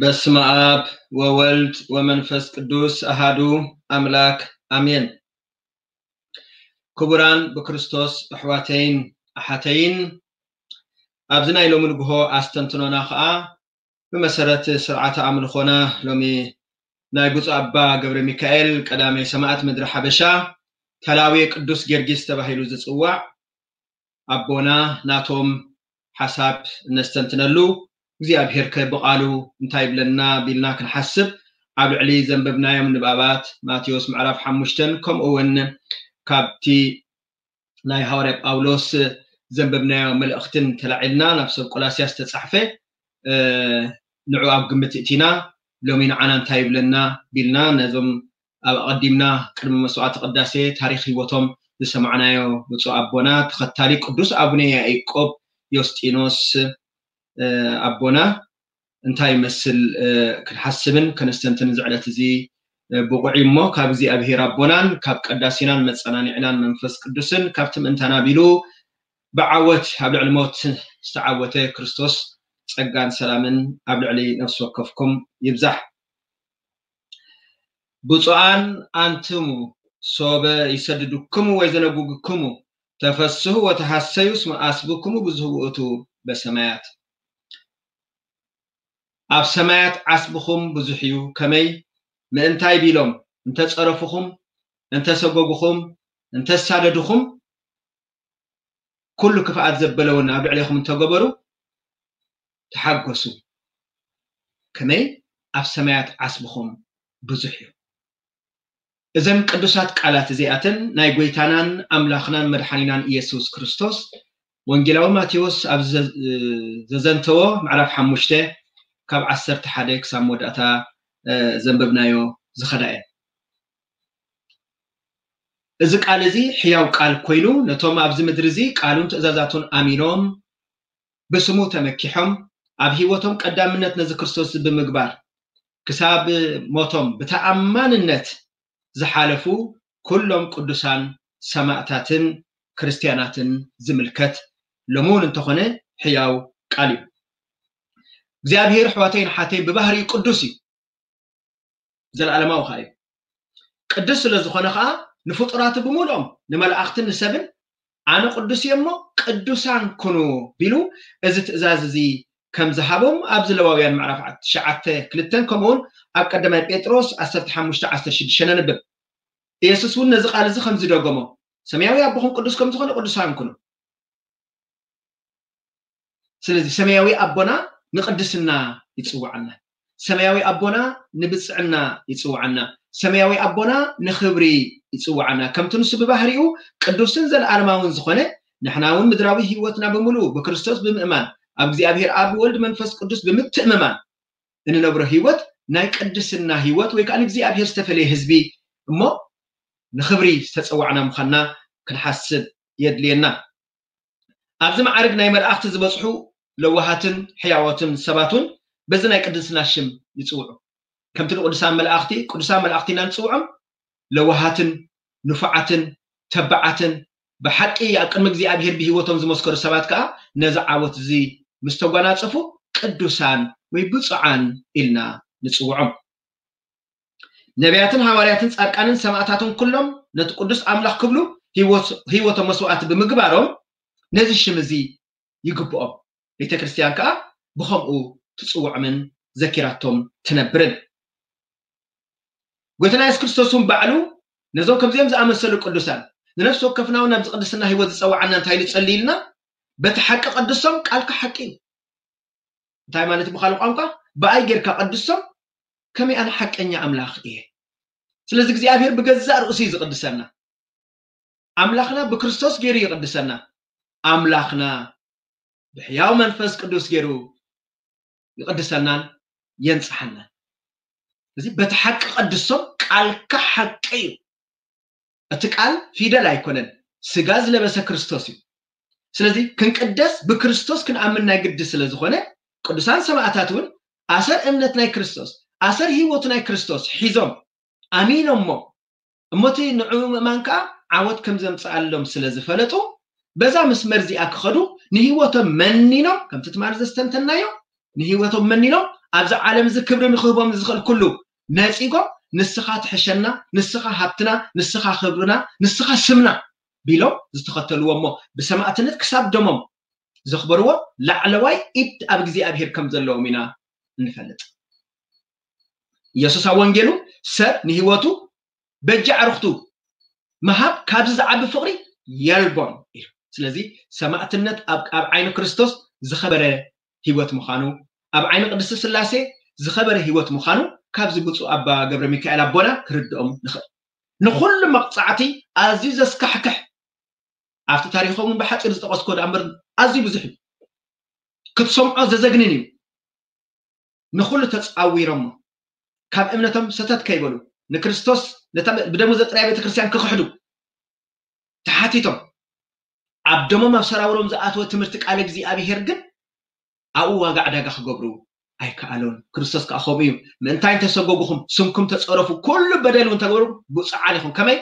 በስመ አብ ወወልድ ወመንፈስ ቅዱስ አሃዱ አምላክ አሜን። ክቡራን ብክርስቶስ ኣሕዋተይን ኣሓተይን ኣብዚ ናይ ሎሚ ንግሆ ኣስተንትኖና ከዓ ብመሰረት ስርዓተ ኣምልኾና ሎሚ ናይ ጉፁ ኣባ ገብረ ሚካኤል ቀዳማይ ሰማዕት ምድሪ ሓበሻ ተላዊ ቅዱስ ጌርጊስ ተባሂሉ ዝፅዋዕ ኣቦና ናቶም ሓሳብ እነስተንትነሉ እግዚኣብሔር ከ ብቓሉ እንታይ ይብለና ቢልና ክንሓስብ ኣብ ልዕሊ ዘንበብናዮም ንባባት ማቴዎስ ምዕራፍ ሓሙሽተን ከምኡ እውን ካብቲ ናይ ሃዋርያ ጳውሎስ ዘንበብናዮ መልእኽትን ተላዒልና ናብ ሰብ ቆላስያስ ተፃሕፈ ንዑ ኣብ ግምት እቲና ሎሚ ንዓና እንታይ ይብለና ቢልና ነዞም ኣብ ኣቐዲምና ቅድሚ መስዋዕቲ ቅዳሴ ታሪክ ሂቦቶም ዝሰማዕናዮ ብፁዕ ኣቦና ተኸታሊ ቅዱስ ኣቡነ ያዕቆብ ዮስጢኖስ ኣቦና እንታይ ይመስል ክንሓስብን ከነስተንትን ዝዕለት እዚ ብቑዒ እሞ ካብዚ ኣብሄር ኣቦናን ካብ ቀዳሲናን መፀናኒዕናን መንፈስ ቅዱስን ካብቲ ምእንታና ቢሉ ብዓወት ኣብ ልዕሊ ሞት ዝተዓወተ ክርስቶስ ፀጋን ሰላምን ኣብ ልዕሊ ነፍሲ ወከፍኩም ይብዛሕ ብፁኣን ኣንትሙ ሶበ ይሰድዱክሙ ወይዘነጉግክሙ ተፈስሑ ወተሐሰዩ እስመ አስብክሙ ብዝሁ ውእቱ በሰማያት ኣብ ሰማያት ዓስብኹም ብዙሕ እዩ ከመይ ምእንታይ ቢሎም እንተፀረፉኹም እንተሰጎጉኹም እንተሳደድኹም ኩሉ ክፍኣት ዘበለውን ኣብ ልዕሊኹም እንተገበሩ ተሓገሱ ከመይ ኣብ ሰማያት ዓስብኹም ብዙሕ እዩ እዘን ቅዱሳት ቃላት እዚኣተን ናይ ጎይታናን ኣምላኽናን መድሓኒናን ኢየሱስ ክርስቶስ ወንጌላዊ ማቴዎስ ኣብ ዘዘንተዎ ምዕራፍ ሓሙሽተ ካብ ዓሰርተ ሓደ ክሳብ መወዳእታ ዘንበብናዮ ዝኸዳ እየን እዚ ቃል እዚ ሕያው ቃል ኮይኑ ነቶም ኣብዚ ምድሪ እዚ ቃሉን ትእዛዛቱን ኣሚኖም ብስሙ ተመኪሖም ኣብ ሂወቶም ቀዳምነት ነዚ ክርስቶስ ብምግባር ክሳብ ሞቶም ብተኣማንነት ዝሓለፉ ኩሎም ቅዱሳን ሰማእታትን ክርስትያናትን ዝምልከት ሎሚ እውን እንተኾነ ሕያው ቃል እዩ እግዚኣብሔር ኣሕዋተይን ሓተይን ብባህሪኡ ቅዱስ እዩ ዘለኣለማዊ ከዓ እዩ ቅዱስ ስለ ዝኾነ ከዓ ንፍጡራት ብምሉኦም ንመላእኽትን ንሰብን ኣነ ቅዱስ እየ እሞ ቅዱሳን ኩኑ ቢሉ እዚ ትእዛዝ እዚ ከም ዝሃቦም ኣብ ዘለዋውያን ምዕራፍ ትሽዓተ ክልተን ከምኡውን ኣብ ቀዳማይ ጴጥሮስ 1516 ነንብብ ኢየሱስ እውን ነዚ ቃል እዚ ከም ዝደገሞ ሰማያዊ ኣቦኹም ቅዱስ ከም ዝኾነ ቅዱሳን ኩኑ ስለዚ ሰማያዊ ኣቦና ንቅድስና ይፅዋዓና ሰማያዊ ኣቦና ንብፅዕና ይፅዋዓና ሰማያዊ ኣቦና ንክብሪ ይፅዋዓና ከምቲ ንሱ ብባህሪኡ ቅዱስን ዘለኣለማውን ዝኾነ ንሕና እውን ምድራዊ ሂወትና ብምሉእ ብክርስቶስ ብምእማን أبزيابير أب ولد منفس قدس بمت إن نبرة هيوت ناي قدس النا هيوت ويكأن أبزيابير استفلي هزبي ما نخبري ستسوى عنا مخنا كان حاسد يد لينا أبزم عارق نايم الأخت زبصحو لوهات حيوات سباتون بزنا قدس ناشم يتسوى كم تلو قدسان ملأختي قدسان ملأختي نانتسوى لوهات نفعات تبعات بحقي أكن مجزي أبهر بهوتهم زمسكر سبات نزع عوت مستغناصفو قدسان ويبصعان إلنا نصوعهم ነቢያትን ሐዋርያትን ጻድቃንን ሰማዕታትን ኩሎም ነቲ ቅዱስ ኣምላኽ ክብሉ ሂወቶም መስዋዕት ብምግባሮም ነዚ ሽም እዚ ይግብኦም ቤተ ክርስቲያን ከዓ ብከምኡ ትፅውዕምን ዘኪራቶም ትነብርን ጎይታና የሱስ ክርስቶስ እውን ባዕሉ ነዞም ከምዚኦም ዝኣመሰሉ ቅዱሳን ንነፍሲ ወከፍና ናብ ዝቅድስና ሂወት ዝፀዋዓና እንታይ ንፀሊ ኢልና በቲ ሓቂ ቀድሶም ቃልካ ሓቂ እዩ እንታይ ማለት እዩ ብካልእ ቋንቋ ብኣይ ጌርካ ቀድሶም ከመይ ኣነ ሓቀኛ ኣምላኽ እየ ስለዚ እግዚኣብሔር ብገዛእ ርእሱ እዩ ዝቅድሰና ኣምላኽና ብክርስቶስ ገይሩ ይቅድሰና ኣምላኽና ብሕያው መንፈስ ቅዱስ ገይሩ ይቅድሰናን የንፅሐናን እዚ በቲ ሓቂ ቀድሶም ቃልካ ሓቂ እዩ እቲ ቃል ፊደል ኣይኮነን ስጋ ዝለበሰ ክርስቶስ እዩ سلزي كن قدس بكريستوس كن عمنا قدس سلزي خونه قدسان سماعتاتون أسر إمنتنا كريستوس أسر هيوتنا كريستوس حزم أمين أمو أموتي نعوم مانكا عوض كم زم سألهم سلزي فلتو بزا مسمرزي أكخدو نهيوتو منينو كم تتمارز استمتنايو نهيوتو منينو أبزا عالم زي كبرو نخوبو مزيخل كلو ناسيقو نسخة حشنا نسخة هبتنا نسخة خبرنا نسخة سمنا ቢሎም ዝተኸተልዎ እሞ ብሰማእትነት ክሳብ ደሞም ዘኽበርዎ ላዕለዋይ ኢድ ኣብ እግዚኣብሄር ከም ዘለዎም ኢና ንፈልጥ ኢየሱስ ኣብ ወንጌሉ ሰብ ንሂወቱ በጃ ዕርክቱ ምሃብ ካብዚ ዝዓቢ ፍቅሪ የልቦን ኢሉ ስለዚ ሰማእትነት ኣብ ዓይኒ ክርስቶስ ዝኸበረ ሂወት ምዃኑ ኣብ ዓይኒ ቅድስቲ ስላሴ ዝኸበረ ሂወት ምዃኑ ካብ ዝግፁ ኣባ ገብረ ሚካኤል ኣቦና ክርድኦም ንኽእል ንኩሉ መቕፃዕቲ ኣዝዩ ዘስካሕክሕ ኣብቲ ታሪኮምን ብሓፂር ዝጠቐስኮ ዳ እምበር ኣዝዩ ብዙሕ እዩ ክትሰምዖ ዘዘግንን እዩ ንኩሉ ተፃዊሮሞ ካብ እምነቶም ሰተት ከይበሉ ንክርስቶስ ብደሞ ዘጥራያ ቤተክርስትያን ክክሕዱ ተሓቲቶም ኣብ ደሞም ኣብ ሰራውሮም ዝኣተወ ትምህርቲ ቃል እግዚኣብሄር ግን ኣብኡ ዋጋዕ ዳጋ ክገብሩ ኣይከኣለን ክርስቶስ ከዓ ከምኡ እዩ ምእንታይ እንተሰጎጉኹም ስምኩም ተፀረፉ ኩሉ በደል እውን ተገብሩ ብፅዓን ከመይ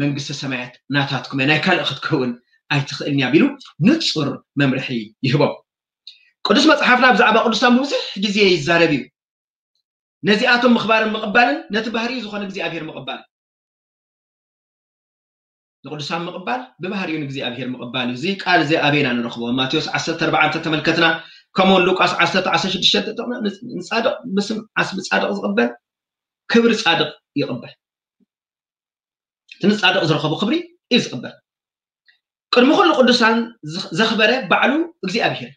መንግስቲ ሰማያት ናታትኩም እያ ናይ ካልእ ክትከውን ኣይትኽእልን እያ ቢሉ ንፁር መምርሒ ይህቦም ቅዱስ መፅሓፍና ብዛዕባ ቅዱሳን ብዙሕ ግዜ ይዛረብ እዩ ነዚኣቶም ምኽባርን ምቕባልን ነቲ ባህርኡ ዝኾነ እግዚኣብሄር ምቕባል ንቅዱሳን ምቕባል ብባህርኡ ንእግዚኣብሄር ምቕባል እዩ እዚ ቃል እዚ ኣበይና ንረኽቦ ማቴዎስ 14 ተመልከትና ከምኡውን ሉቃስ 116 ጠቕና ንፃድቕ ብስም ዓስቢ ፃድቕ ዝቕበል ክብሪ ፃድቕ ይቕበል تنصادق زرخب خبري إيز قبر قرمو كل قدسان زخبرة بعلو أجزي أبيهر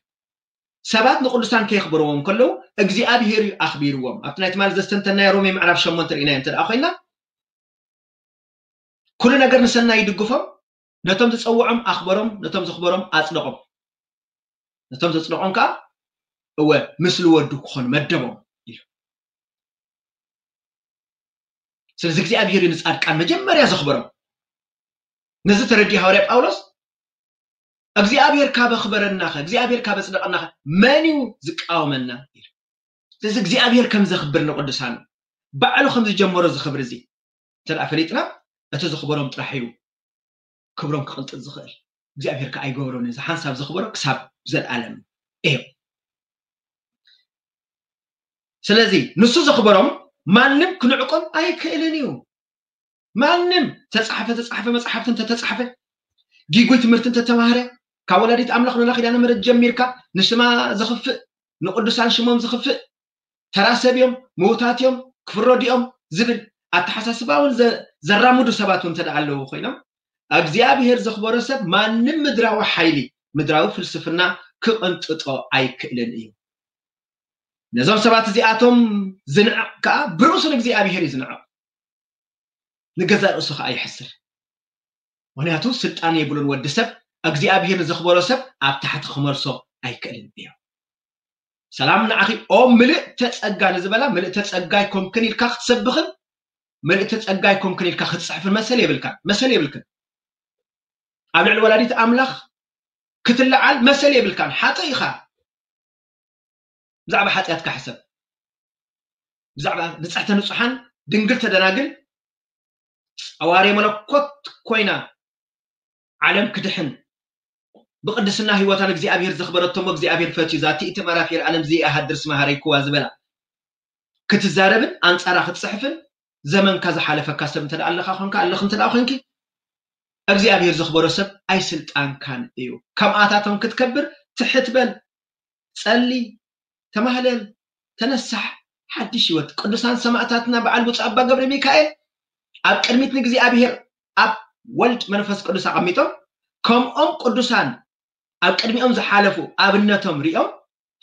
سبات نقدسان كي يخبروهم كلو أجزي أبيهر أخبيروهم أبتنا يتمال زستن تنايا رومي معرف شمون ترينا ينتر أخينا كل نقر نسنا يدقفهم نتم تسوعهم أخبرهم نتم زخبرهم أطلقهم نتم تسلقهم كا هو مثل ودو خون مدبهم سلز እግዚአብሔር ምጽአት ቃል መጀመሪያ ዘኽበሮም ነዚ ተረዲእ ሐዋርያ ጳውሎስ እግዚኣብሔር ካብ ኣኽበረናኸ እግዚኣብሔር ካብ ኣፅደቐናኸ መን እዩ ዝቃወመና ኢሉ ስለዚ እግዚኣብሔር ከም ዘኽብር ንቅዱሳን ባዕሉ ከም ዝጀመሮ ዝኽብር እዚ እንተ ደኣ ፈሊጥና እቲ ዝኽበሮም ጥራሕ እዩ ክብሮም ክቕልጥጥ ዝኽእል እግዚኣብሔር ከዓ ኣይገብሮን እዚ ሓንሳብ ዘኽበሮ ክሳብ ዘለኣለም እዮም ስለዚ ንሱ ዘኽበሮም ማንም ክንዕቆም ኣይክእልን እዩ ማንም ተፃሓፈ ተፃሓፈ መፅሓፍቲ እንተተፃሓፈ ጊጉይ ትምህርቲ እንተተማሃረ ካብ ወላዲት ኣምላኽ ንላኽ ኢዳነ መሬት ጀሚርካ ንስማ ዝኽፍእ ንቅዱሳን ሽሞም ዝኽፍእ ተራ ሰብ እዮም ምውታት እዮም ክፍረድኦም ዝብል ኣተሓሳስባ እውን ዘራምዱ ሰባት እውን እንተደ ኣለዉ ኮይኖም እግዚኣብሔር ዘኽበሮ ሰብ ማንም ምድራዊ ሓይሊ ምድራዊ ፍልስፍና ክቐንጥጦ ኣይክእልን እዩ نزوم سبات زي آتوم زنعق كا بروس نجزي أبي هري زنعق نجزا أسخ أي حسر وني هاتو سلت أنا يقولون ود سب أجزي أبي هري نزخ سب أب خمر صو أي كلام بيا سلام من أخي أم ملئ تتسأجع نزبلا ملئ تتسأجع كم كني الكخ تسبخن ملئ تتسأجع كم كني الكخ تصحف المسألة بالك مسألة بالك أبلع الولاريت أملخ كتلعل مسألة بالك حتى يخاف ብዛዕባ ሓጢኣትካ ሓሰብ ብዛዕባ ብፅሕተ ንፁሓን ድንግል ተደናግል ኣዋርየ መለኮት ኮይና ዓለም ክድሕን ብቅድስና ሂወታን እግዚኣብሔር ዘኽበረቶሞ እግዚኣብሔር ፈትዩ ዛቲእቲ መራፊር ዓለም ዘይኣሃድር ስማሃረይክዋ ዝበላ ክትዛረብን ኣንፃራ ክትፅሕፍን ዘመንካ ዝሓለፈካ ሰብ እንተ ኣለካ ኮንካ ኣለኽ እንተ ኮንኪ እግዚኣብሔር ዘኽበሮ ሰብ ኣይስልጣንካን እዩ ከምኣታቶም ክትከብር ትሕትበል ፀሊ تمهلل تنسح حدش يوت قدسان سماعتاتنا بعل بوت أبا قبر ميكائيل أب كرميت نجزي أبهر أب ولد منفس قدسا عميتو كم أم قدسان أب كرمي أم زحالفو أب النتم ريهم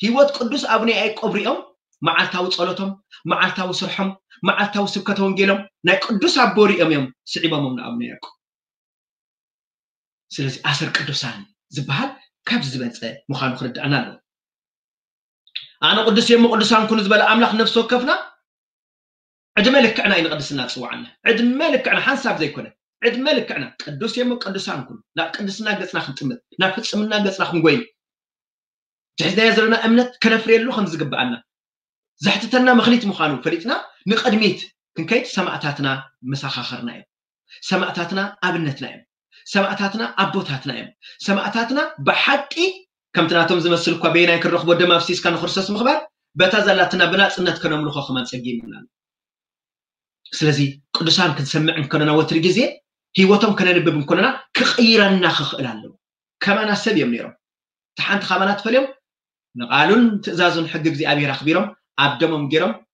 هيوت قدس أبني أي قبريهم مع التاوت صلاتهم مع التاوت سرحهم مع التاوت سبكتهم جيلهم ناك قدس أبوري أميهم سعيبا ممنا أبني أكو سلسي أسر قدسان زبهال كيف زبهال مخانو خرد أنا لو انا قدس يمو قدسان كن زبل املاح نفسه كفنا عد ملك انا ان قدسنا تسوى عنا عد ملك انا حنساب زي كنا عد ملك انا قدس يمو قدسان كن لا قدسنا قدسنا خنتم لا فتصمنا قدسنا خنقوي تحزنا يا زلمه امنت كنفر يلو خمس قبعنا زحتتنا مخليت مخانو فليتنا نقدميت كن كيت سمعتاتنا مساخخرنا سمعتاتنا ابنتنا سمعتاتنا ابوتاتنا سمعتاتنا بحقي كم تناتهم زي مسلك وبينا يكرخ بود ما فسيس كان خرسس مخبر بتازا لا تنبنا سنت كنا ملخو خمان سجيم لنا سلزي قدسان كنت سمع ان كنا نوتر جزي هيوتهم كنا نبب كلنا كخيرا ناخخ الى له انا سبي منيرو تحنت خمانات فليم نقالون تزازون حق زي ابي رخبيرم عبدهم جيرم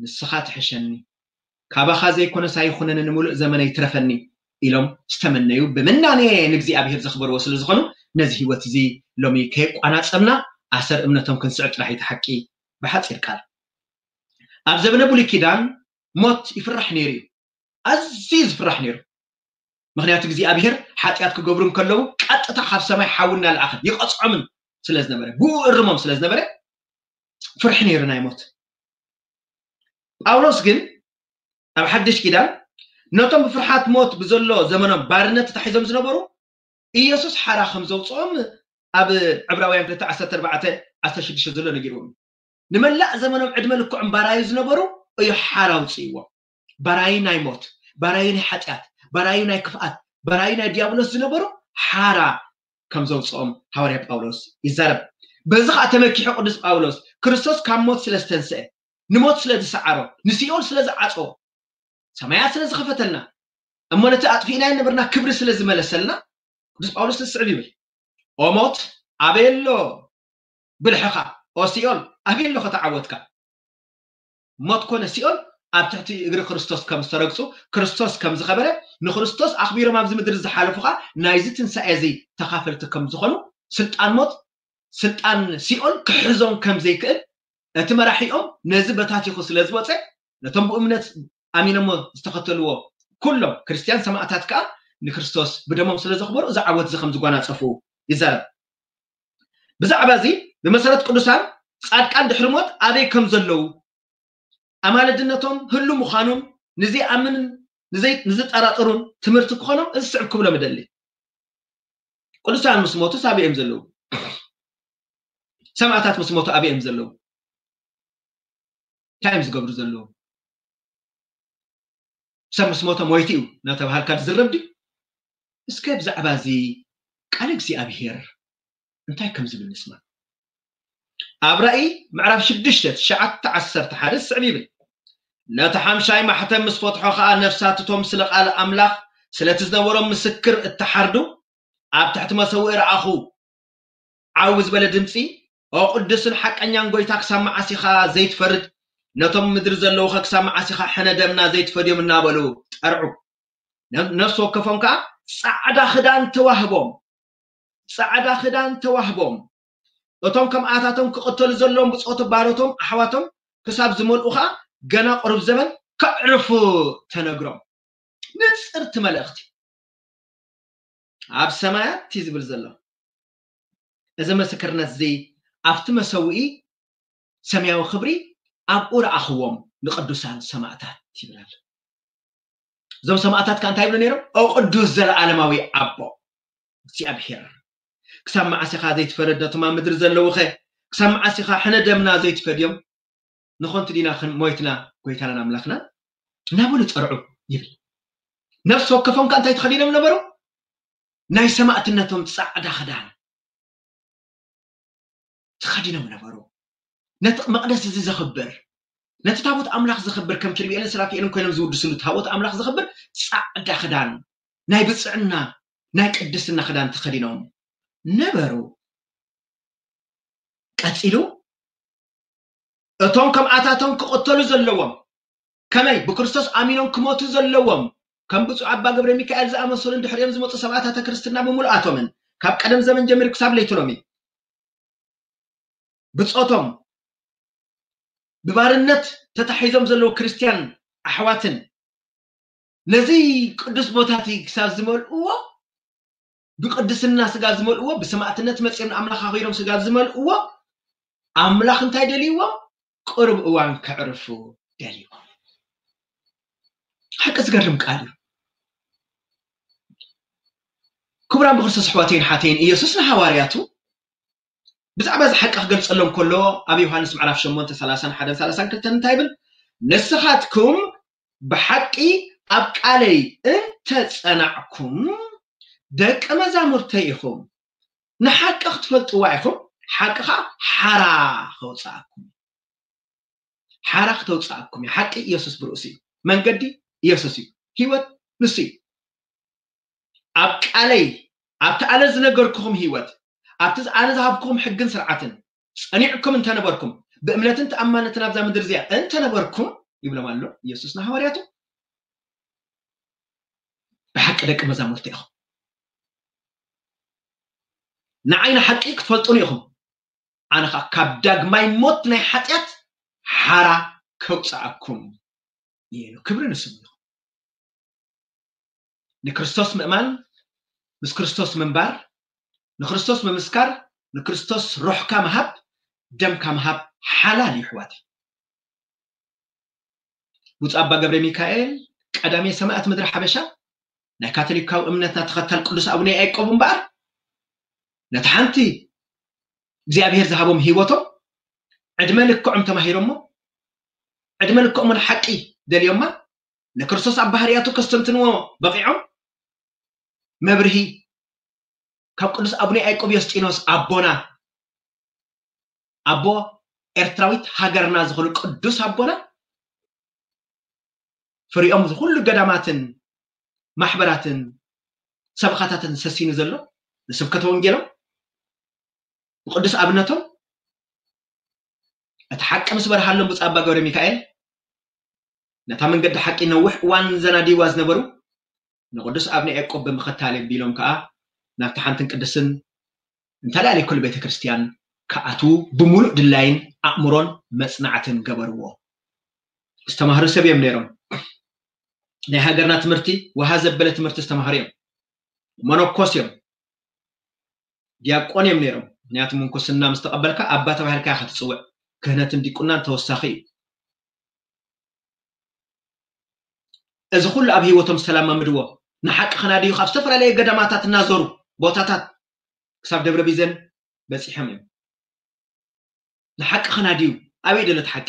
نسخات حشني كابا خازي يكون ساي خنن نمول زمن يترفني إلهم استمنيو بمناني نجزي ابي هذ وصل زخنو ነዚ ሂወት እዚ ሎሚ ከይቋናፀልና ኣሰር እምነቶም ክንስዕብ ጥራሕ እቲ ሓቂ ብሓፂር ቃል ኣብ ዘበነ ብሉይ ኪዳን ሞት ይፍራሕ ነይሩ እዩ ኣዝዩ ዝፍራሕ ነይሩ ምክንያቱ እግዚኣብሄር ሓጢኣት ክገብሩ ከለዉ ቀጥታ ካብ ሰማይ ሓውና ለኣኸን ይቐፅዖምን ስለ ዝነበረ ብኡ እርሞም ስለ ዝነበረ ፍርሒ ነይሩ ናይ ሞት ጳውሎስ ግን ኣብ ሓድሽ ኪዳን ነቶም ብፍርሓት ሞት ብዘሎ ዘመኖም ባርነት ተታሒዞም ዝነበሩ ኢየሱስ ሓራ ከም ዘውፅኦም ኣብ ዕብራውያን 21416 ዘሎ ነጊርዎም ንመላእ ዘመኖም ዕድመ ልክዕ ባራይ ዝነበሩ እዩ ሓራ ውፅይዎም ባራይ ናይ ሞት ባራይ ናይ ሓጢኣት ባራይ ናይ ክፍኣት ባራይ ናይ ዲያብሎስ ዝነበሩ ሓራ ከም ዘውፅኦም ሃዋርያ ጳውሎስ ይዛረብ በዚ ከዓ ተመኪሑ ቅዱስ ጳውሎስ ክርስቶስ ካብ ሞት ስለ ዝተንስአ ንሞት ስለ ዝሰዓሮ ንሲኦል ስለ ዝዓፀ ሰማያት ስለ ዝኸፈተልና እሞ ነቲ ኣጥፊእና ነበርና ክብሪ ስለ ዝመለሰልና ቅዱስ ጳውሎስ ትስዕብ ይብል ኦሞት ኣበየሎ ብልሕኻ ኦ ሲኦን ኣበየሎ ከተዓወትካ ሞት ኮነ ሲኦን ኣብ ትሕቲ እግሪ ክርስቶስ ከም ዝተረግፁ ክርስቶስ ከም ዝኸበረ ንክርስቶስ ኣኽቢሮም ኣብዚ ምድሪ ዝሓለፉካ ናይዚ ትንሳኤ እዚ ተካፈልቲ ከም ዝኾኑ ስልጣን ሞት ስልጣን ሲኦን ክሕዞም ከም ዘይክእል እቲ መራሒኦም ነዚ በታቲኹ ስለ ዝወፀ ነቶም ብእምነት ኣሚኖሞ ዝተኸተልዎ ኩሎም ክርስትያን ሰማእታት ከዓ ንክርስቶስ ብደሞም ስለ ዘኽበሩ እዚ ዓወት እዚ ከም ዝጓናፀፉ ይዛረብ ብዛዕባ እዚ ብመሰረት ቅዱሳን ፃድቃን ድሕሪ ሞት ኣበይ ከም ዘለው ኣማለድነቶም ህሉ ምዃኖም ንዘይኣምንን ንዘይጠራጥሩን ትምህርቲ ክኾኖም እዚ ስዕብ ክብሎም ይደሊ ቅዱሳን ምስ ሞቱስ ኣበይ እዮም ዘለው ሰማዕታት ምስ ሞቱ ኣበይ እዮም ዘለው እንታይ እዮም ዝገብሩ ዘለው ሰብ ምስ ሞቶም ወይቲ እዩ እናተባሃልካ ዝዝረብ ድዩ اسكي بزعبا زي قالك زي ابهير انتاي كم زبل نسمع ابرئي معرف شدشت شعت عسرت حارس عبيبل نتا حمشاي ما حتى مسفوت فتحو خا نفسات توم سلق على املاح سلتز نورم مسكر التحردو اب تحت ما سوى رعاخو عاوز بلا دمسي او قدس الحق ان ينقوي تاكسا مع اسيخا زيت فرد نتم مدرز اللوخا كسا مع اسيخا حنا دمنا زيت فرد يوم النابلو ارعو نفسو كفونكا ፃዕዳ ክዳን ተዋህቦም ፃዕዳ ክዳን ተዋህቦም እቶም ከምኣታቶም ክቕተሉ ዘለዎም ብፆት ባሮቶም ኣሕዋቶም ክሳብ ዝመልኡ ከዓ ገና ቁርብ ዘመን ከዕርፉ ተነግሮም ንፅርቲ መልእኽቲ ኣብ ሰማያት እቲ ዝብል ዘሎ እዚ ምስክርነት እዚ ኣብቲ መሰውኢ ሰማያዊ ክብሪ ኣብኡ ረኣኽዎም ንቅዱሳን ሰማእታት ይብላል زم سمعتات كان تايبنا نيرو أو قدوس زل عالماوي أبو سي أبحير كسمع سيخا زيت فرد تما مدر زلو خي عسي خا حنا دمنا زيت يوم نخون تدينا خن مويتنا كويتنا نملخنا نابو نتقرعو يبل نفس وكفهم كان تايتخلينا من برو ناي سمعت سماعتنتهم تصعد خدان تخدينا من برو نتق مقدس زي زخبر نتي تابوت املاخ زخبر كم تربي انا سرافي ان كاينو زود سنو تابوت املاخ زخبر صع انت خدان ناي بصعنا ناي قدسنا خدان تخدينوم نبرو قتيلو اتون كم اتاتون كقتلو زلوم كماي بكريستوس امينون كموت زلوم كم بصع ابا غبر ميكائيل زعما سولن دحريم زموت سبعات اتا كريستنا بمول اتومن كاب قدم زمن جمر كساب ليترومي بصوتهم ብባርነት ተታሒዞም ዘለዉ ክርስትያን ኣሕዋትን ነዚ ቅዱስ ቦታቲ ክሳብ ዝመልእዎ ብቅድስና ስጋ ዝመልእዎ ብሰማዕትነት መፅኦም ንኣምላኽ ኮይኖም ስጋ ዝመልእዎ ኣምላኽ እንታይ ደልይዎ ቅርብ እዋን ክዕርፉ ደልይዎ ሓቂ ዝገርም ቃል እዩ ክቡራን ብክርስቶስ ኣሕዋተይን ሓተይን ኢየሱስ ንሓዋርያቱ بزعبز حق قل صلوم كله أبي يوحنس معرف شمون تسلاسان حدا سلاسان كتن تايبل نسخاتكم بحقي أبك علي أنت تصنعكم دك أما زامرتيكم نحق أختفل طواعكم حقها حرا خوصاكم حرا خوصاكم حقي يسوس بروسي من قدي يسوسي هيوت نسي أبك علي أبت على زنقركم هيوت ኣብቲ ኣነ ዝሃብኩም ሕግን ስርዓትን ፀኒዕኩም እንተነበርኩም ብእምነትን ተኣማነትን ኣብዛ ምድር እዚኣ እንተነበርኩም ይብሎም ኣሎ ኢየሱስ ንሃዋርያቱ ብሓቂ ደቂ መዛሙርቲ ኢኹም ንዓይነ ሓቂ ክትፈልጡን ኢኹም ኣነ ከዓ ካብ ዳግማይ ሞት ናይ ሓጢኣት ሓራ ከውፃኣኩም ይሉ ክብሪ ንስም ኢኹም ንክርስቶስ ምእማን ምስ ክርስቶስ ምንባር ንክርስቶስ ምምስካር ንክርስቶስ ሩሕካ ምሃብ ደምካ ምሃብ ሓላል እዩ ኣሕዋት ውፁእ ኣባ ገብረ ሚካኤል ቀዳሜ ሰማእት ምድሪ ሓበሻ ናይ ካቶሊካዊ እምነትና ተኸታል ቅዱስ ኣቡነ ያዕቆብ እምበኣር ነቲ ሓንቲ እግዚኣብሔር ዝሃቦም ሂቦቶም ዕድመ ልክዖም ተማሂሮሞ ዕድመ ልክዖምን ሓቂ ደልዮማ ንክርስቶስ ኣብ ባህርያቱ ከስተንትንዎ በቂዖም መብርሂ ካብ ቅዱስ አቡነ ያዕቆብ ዮስጢኖስ ኣቦና ኣቦ ኤርትራዊት ሃገርና ዝኾኑ ቅዱስ ኣቦና ፍሪኦም ኩሉ ገዳማትን ማሕበራትን ሰብኻታትን ሰሲኑ ዘሎ ንስብከተ ወንጌሎም ንቅዱስ ኣብነቶም እቲ ሓቂ ምስ በረሃሎም ብፃባ ገብረ ሚካኤል ነታ መንገዲ ሓቂ ነዊሕ እዋን ዘናዲዋ ዝነበሩ ንቅዱስ ኣብነ ያዕቆብ ብምኽታል ኣቢሎም ከዓ نفت حنتن قدسن انتلا علي كل بيت كريستيان كأتو بمولو دلائن أمرون مصنعتن قبروا استمهر سبي منيرم نها قرنا تمرتي وهذا بلا تمرتي استمهر يوم منو كوسيم ديابقون يوم نيرم نيات من كوسنا مستقبلك أباتا بحركة أخذ تصوع كهنتم دي كنا توساخي إذا كل أبي وتم سلام مدوه نحق خنادي خاف سفر عليه قدماتات النازرو ቦታታት ክሳብ ደብረ ቢዘን በፂሖም እዮም ንሓቂ ኸና ድዩ ኣበይ ደሎ እቲ ሓቂ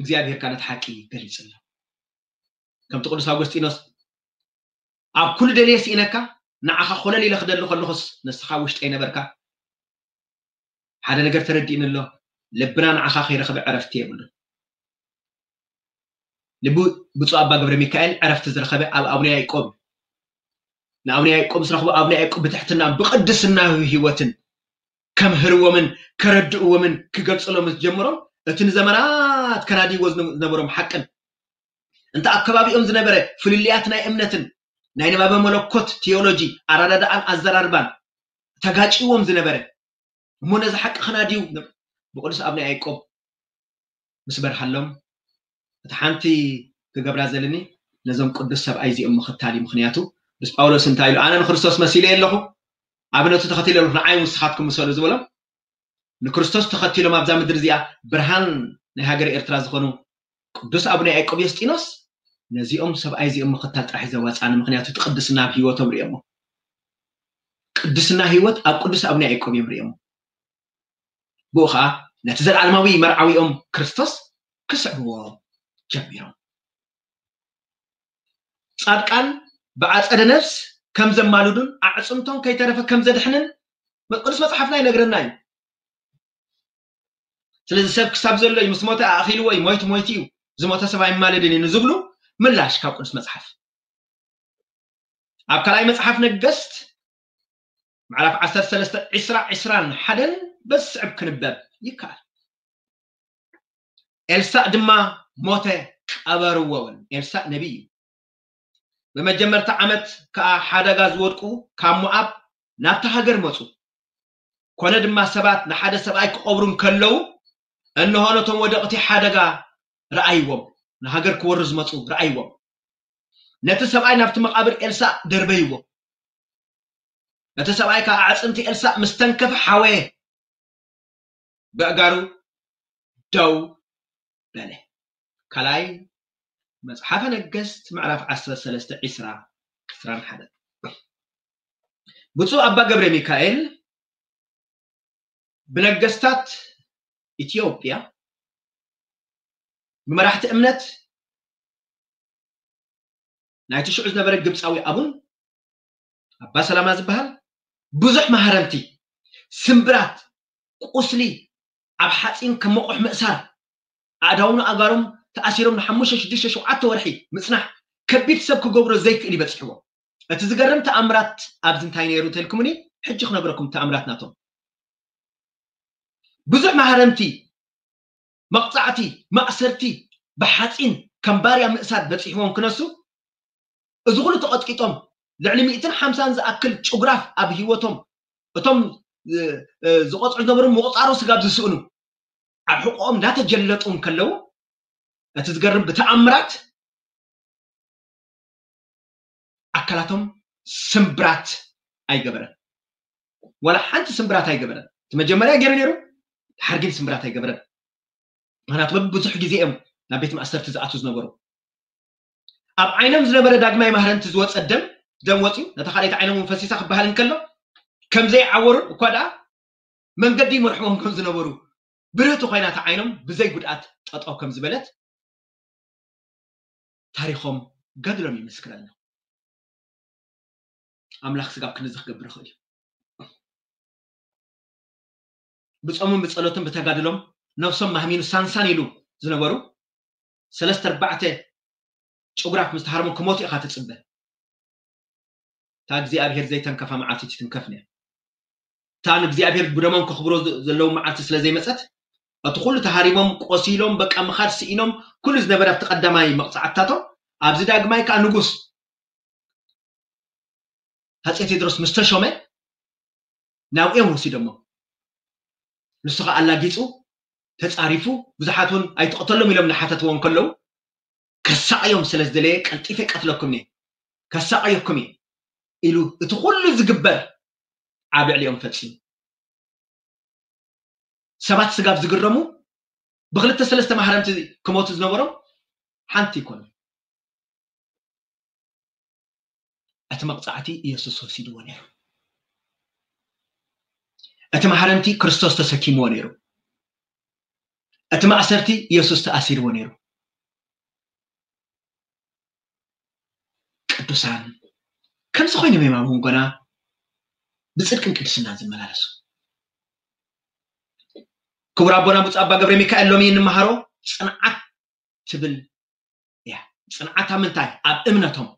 እግዚኣብሔርካ ነቲ ሓቂ ገሊፅና ከምቲ ቅዱስ ኣጎስጢኖስ ኣብ ኩሉ ደልየ ስኢነካ ንዓኻ ኮለል ኢለ ክደሊ ከለኹስ ንስኻ ውሽጢ ኣይነበርካ ሓደ ነገር ተረዲእን ኣሎ ልብና ንዓኻ ከይረክብ ዕረፍቲ የብሉን ልቢ ብፁእ ኣባ ገብረ ሚካኤል ዕረፍቲ ዝረኸበ ኣብ ኣቡነ ያይቆብ نابني عقب سرخو أبني عقب تحتنا بقدسنا هيوتن كم هرو ومن كرد ومن كقدر سلام الجمرة أتن زمانات كنادي وزن نبرم حقا أنت أكبابي أم زنبرة فلليات ناي أمنتن ناي نبابا ملوكوت تيولوجي أرادة دعان أزدر أربان تغاتش أم زنبرة من هذا حق خناديو بقدس أبني عقب مسبر حلم تحانتي تقبرا زلني نزم قدس سب أيزي أم خطالي مخنياتو ምስ ጳውሎስ እንታይ ኢሉ ኣነ ንክርስቶስ መሲለ ኣለኹ ኣብነቱ ተኸቲለ ኣለኹ ንዓይ እውን ስኻትኩም ምሰሉ ዝበሎም ንክርስቶስ ተኸቲሎም ኣብዛ ምድሪ እዚኣ ብርሃን ናይ ሃገር ኤርትራ ዝኾኑ ቅዱስ ኣቡነ ያዕቆብ የስጢኖስ ነዚኦም ሰብኣይ እዚኦም ምክታል ጥራሕ ዘዋፃኒ ምክንያቱ እቲ ቅድስና ኣብ ሂወቶም ሪኦሞ ቅድስና ሂወት ኣብ ቅዱስ ኣቡነ ያዕቆብ እዮም ሪኦሞ ብኡ ከዓ ነቲ ዘለዓለማዊ መርዓዊኦም ክርስቶስ ክስዕብዎ ጀሚሮም ጻድቃን بعد نفس كم زم مالودن عصمتهم كي ترفع كم زدحنن ما قدس ما صحفنا ينقرن ناي سلز سب كتاب زل يوم سموت أخيل وي مويت مويتيو زموت سبع مالودن ينزبلو ملاش كاب قدس ما صحف أب كلاي ما صحف نقست معرف عسر سلست عسرة عسران حدن بس عب كنباب يكال إلساء دما موته أبارو وول إلساء نبيه በመጀመርታ ዓመት ከዓ ሓደጋ ዝወድቁ ካብ ሞኣብ ናብቲ ሃገር መፁ ኮነ ድማ ሰባት ንሓደ ሰብኣይ ክቀብሩ ከለው እንሆ ነቶም ወደቕቲ ሓደጋ ረኣይዎም ንሃገር ክወሩ ዝመፁ ረኣይዎም ነቲ ሰብኣይ ናብቲ መቃብር ኤልሳ ደርበይዎ ነቲ ሰብኣይ ካብ ዓፅምቲ ኤልሳ ምስተንከፍ ሓወየ ብእጋሩ ደው በለ ካልኣይ مصحف نجست معرف عشرة سلست عسرة كسران حدا بصو أبا قبر ميكائيل بنجستات إثيوبيا بمراحة أمنت نايت شعوز نبرة قبس أوي أبون أبا سلام أزبها بزح مهرمتي سمبرات قسلي أبحث إن كم مؤح مأسار أدعونا أغارهم ተኣሲሮም ንሓሙሽተ ሽዱሽተ ሸውዓተ ወርሒ ምፅናሕ ከቢድ ሰብ ክገብሮ ዘይክእል ይበፅሕዎ እቲ ዝገርም ተኣምራት ኣብዚ እንታይ ነይሩ እንተልኩምኒ ሕጂ ክነግረኩም ተኣምራት ናቶም ብዙሕ ማሃረምቲ መቕፃዕቲ ማእሰርቲ ብሓፂን ከም ባርያ ምእሳት በፂሕዎም ክነሱ እዚ ኩሉ ተቐጥቂጦም ልዕሊ 150 ዝኣክል ጭጉራፍ ኣብ ሂወቶም እቶም ዝቆፅዑ ዝነበሩ ምቁፃሮ ስጋብ ዝስእኑ ኣብ ሕቆኦም እናተጀለጡ ከለዉ እትትገርም ብተአምራት ኣካላቶም ስምብራት ኣይገበረን ዋላ ሓንቲ ስምብራት ኣይገበረን እቲ መጀመርያ ገይረ ነይሩ ድሓር ግን ስምብራት ኣይገበረን ምክንያቱ ብዙሕ ግዜ እዮም ናብ ቤት ማእሰርቲ ዝኣቱ ዝነበሩ ኣብ ዓይኖም ዝነበረ ዳግማይ ማህረንቲ ዝወፀ ደም ደም ወፂኡ ነታ ካልአይቲ ዓይኖም ፈሲሳ ክበሃል እንከሎ ከምዘይዓወሩን እኳ ደኣ መንገዲ መርሕቦም ከም ዝነበሩ ብርህቲ ኮይና ዓይኖም ብዘይ ጉድኣት ጠጠው ከም ዝበለት ታሪኾም ገድሎም ይምስክረልና ኣምላኽ ስጋብ ክንዚ ክገብር ይኽእል እዩ ብፆምን ብፀሎትን ብተጋድሎም ነብሶም ማህሚኑ ሳንሳን ኢሉ ዝነበሩ ሰለስተ ኣርባዕተ ጭጉራት ምስ ተሃርሙ ክሞቱ ኢካ ትፅበ እታ እግዚኣብሄር ዘይተንከፋ መዓልቲ ትንከፍን እያ እታ ንእግዚኣብሄር ብደሞም ክኽብሮ ዘለዉ መዓልቲ ስለ ዘይመፀት أتقول تهاريمهم قصيلهم بك خارس إنهم كل مقطع تاتو مقطعتاتهم أبزي داقماي كأنقص أنت درس مستشمة ناو إيه ورسي دمو نسخة ألا جيتو أي ብዙሓት እውን ኣይትቐተሎም ኢሎም كلهم كسا ከሳቀዮም سلس دليك ቀልጢፈ ቀትለኩም እየ ከሳቀየኩም እየ ኢሉ إلو تقول زقبر ኣብ ልዕሊኦም فتسين سبات سقاب زقرمو بغلت سلسة ما حرمت كموت زنبرم حانتي كون أتمقطعتي يسوس وسيد ونيرو أتم حرمتي كريستوس تسكيم ونيرو أتم أسرتي يسوس تأسير ونيرو كدوسان كم سخوين ميمامون قنا بصدق كدوسنا زمان على سو كبر ابونا بوص ابا غبري ميكائيل لومي نمهارو صنعت تبل يا صنعتها منتاي اب امنتهم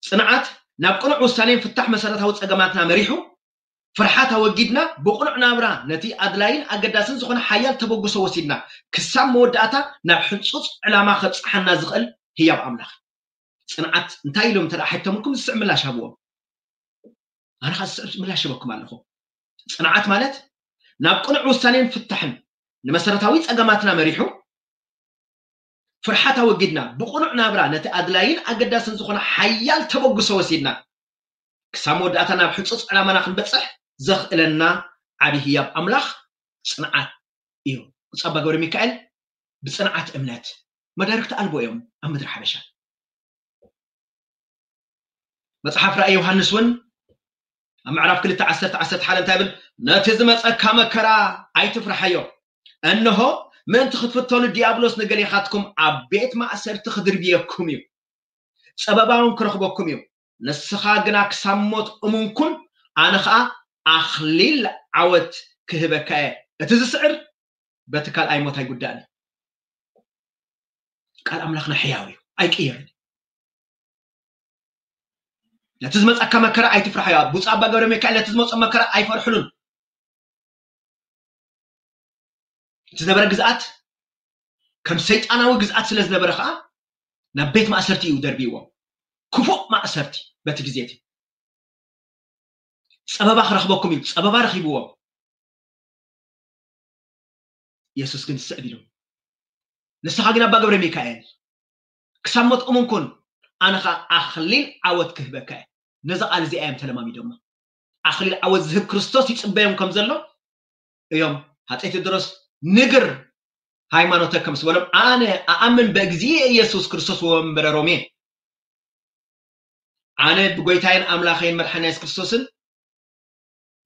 صنعت نابقنع وسالين فتح مسالتها وصقماتنا مريحو فرحاتها وجدنا بقنع نابرا نتي ادلاين اجداسن زخن حيال تبوغو سوسيدنا كسام موداتا نابحنصص على ما خط صحنا زقل هي باملاخ صنعت انتاي لوم ترى حتى ممكن تستعملها شابو انا خاص ملاش بكم على الخو صنعت مالت نقول عوسانين فتحن نمسرتاويت أجماتنا مريحو فرحتها وجدنا بقول نابرا نت أدلاين أجداس نزخنا حيال تبغ سوسيدنا كسامو دعتنا بحصص على ما نحن بتصح زخ لنا عبيه ياب أملاخ صنعة إيو وصابا غوري ميكائيل بصنعة أمنات ما داركت ألبو يوم أمدر حبشا مصحف رأي يوحنس ون أم عرف كل تعسر تعسر حالا تابل نتزم أتأكى مكرا أي تفرح يو أنه من تخذ في الطول الديابلوس نقلي خاتكم عبيت ما أسر تخدر بيكم يو سببهم كرخبكم يو نسخا قناك سموت أمونكم أنخا أخليل عوت كهبكا أتز سعر بتكال أي موت هاي قداني قال أملاخنا حياوي أي كيرني لا لتزمت أكما كرا أي تفرح يا بوس أبا قبر ميكا لتزمت أكما كرا أي فرحلون تزنبرا قزات كم سيت أنا وقزات سلزنبرا خا نبيت ما أسرتي ودربي وام كفو ما أسرتي باتكزيتي سبب آخر أخبوكم يوم سبب آخر أخي بوام يسوس كنت سأبيلو نسخة قنا أبا قبر ميكا يعني كسامت أمم كنت ኣነ ከዓ ኣኽሊል ዓወት ክህበካ እየ ነዚ ቃል እዚኣ እዮም ተለማሚዶሞ ኣክሊል ዓወት ዝህብ ክርስቶስ ይፅበዮም ከም ዘሎ እዮም ሃፀይቲ ቴድሮስ ንግር ሃይማኖተ ከም ዝበሎም ኣነ ኣኣምን በእግዚእ ኢየሱስ ክርስቶስ ወንበረ ሮሜ ኣነ ብጎይታይን ኣምላኸይን መድሓና መድሓን ክርስቶስን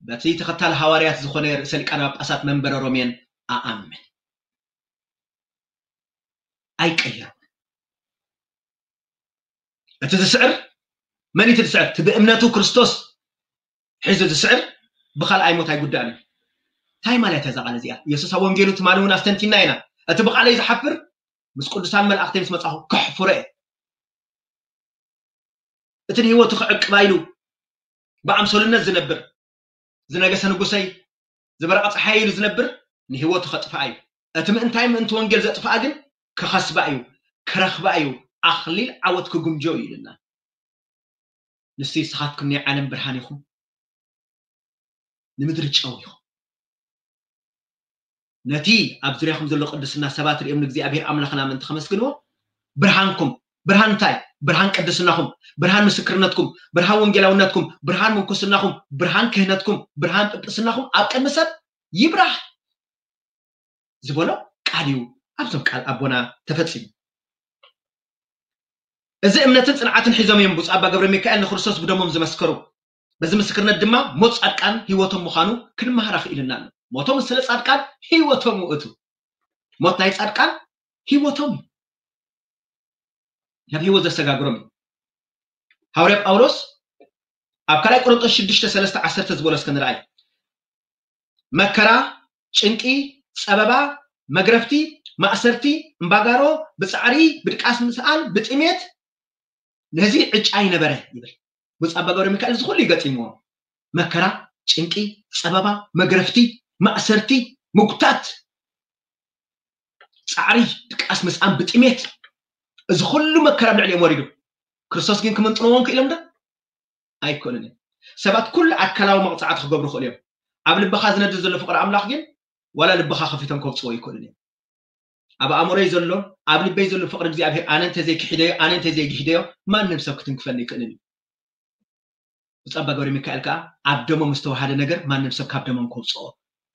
በቲ ተኸታል ሃዋርያት ዝኾነ ርእሰ ሊቃና ጳሳት መንበረ ሮሜን ኣኣምን ኣይቀይሩን أنت تسعر من أنت تسعر تبي أمنته كريستوس حيز تسعر بخال أي موت هاي قدامي هاي ما لا تزعل على زيادة يسوس هون جيلو تمارون أستنتي ناينا أنت بقى عليه زحفر مش كل سان مل أختي اسمه صاحو كح فرق أتني هو تخعك بايلو بعم سولنا زنبر زنجس نقصي زبرقت حيل زنبر نهيوت خطف عين أتم أنتايم أنت وانجل زطف عين كخس بعيو كرخ بعيو ኣኽሊል ዓወት ክጉምጆ እዩ ኢሉና ንስ ስኻትኩም ናይ ዓለም ብርሃን ኢኹም ንምድሪ ጨው ኢኹም ነቲ ኣብ ዙርያኹም ዘሎ ቅድስና ሰባት ሪኦም ንእግዚኣብሔር ኣምላኽና ምእንቲ ከመስግንዎ ብርሃንኩም ብርሃን እንታይ ብርሃን ቅድስናኹም ብርሃን ምስክርነትኩም ብርሃን ወንጌላውነትኩም ብርሃን ምንኩስናኹም ብርሃን ክህነትኩም ብርሃን ጵጵስናኹም ኣብ ቅድሚ ሰብ ይብራህ ዝበሎ ቃል እዩ ኣብቶም ቃል ኣቦና ተፈፂሙ እዚ እምነትን ፅንዓትን ሒዞም እዮም ብፁዕ ኣባ ገብረ ሚካኤል ንክርስቶስ ብደሞም ዝመስከሩ በዚ ምስክርነት ድማ ሞት ጻድቃን ሂወቶም ምዃኑ ክንመሃር ኣኽኢልና ኣሎ ሞቶም ስለ ጻድቃን ሂወቶም ውእቱ ሞት ናይ ጻድቃን ሂወቶም ናብ ሂወት ዘሰጋግሮም እዩ ሃውርያ ጳውሎስ ኣብ ካልኣይ ቆሮንጦስ 6 3 10 ዝበሎ እስከንረአይ መከራ ጭንቂ ፀበባ መግረፍቲ ማእሰርቲ እምባጋሮ ብፃዕሪ ብድቃስ ምስኣል ብጥሜት ነዚ ዕጫይ ነበረ ይብል ብፃባ ገብረ ሚካኤል ዝኩሉ ይገፂምዎ መከራ ጭንቂ ፀበባ መግረፍቲ ማእሰርቲ ምጉታት ፃዕሪ ድቃስ ምስኣን ብጥሜት እዚ ኩሉ መከራ ኣብ ልዕሊ እዮም ወሪዱ ክርስቶስ ግን ክመንጥንዎም ክኢሎም ዶ ኣይኮኑን እዮም ሰባት ኩሉ ኣካላዊ መቕፃዕቲ ክገብሩ ይኽእሉ እዮም ኣብ ልብኻ ዝነድድ ዘሎ ፍቅሪ ኣምላኽ ግን ዋላ ልብኻ ከፊቶም ከውፅዎ ይክእሉን እዮም ኣብ ኣእምሮይ ዘሎ ኣብ ልበይ ዘሎ ፍቅሪ እግዚኣብሄር ኣነ እንተዘይክሕደዮ ኣነ እንተዘይግሕደዮ ማንም ሰብ ክትንክፈኒ ይክእልን እዩ ብፀባ ገብሪ ሚካኤል ከዓ ኣብ ደሞም ዝተዋሃደ ነገር ማንም ሰብ ካብ ደሞም ከውፅኦ